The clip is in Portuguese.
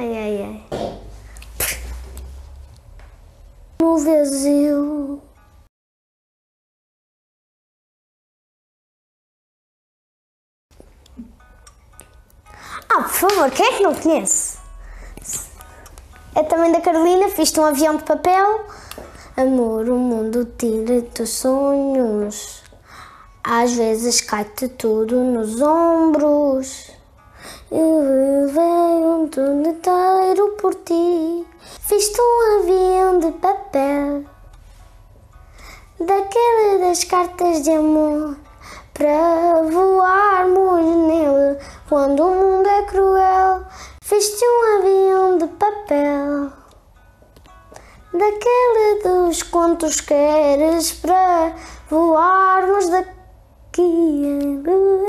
Ai, ai, ai. No Brasil. Ah, por favor, quem é que não conhece? É também da Carolina, fiz-te um avião de papel. Amor, o mundo tira-te os sonhos. Às vezes cai-te tudo nos ombros. Mundo inteiro por ti. Fiz-te um avião de papel. Daquele das cartas de amor. Para voarmos nele quando o mundo é cruel. Fiz-te um avião de papel. Daquele dos contos que eres para voarmos daqui a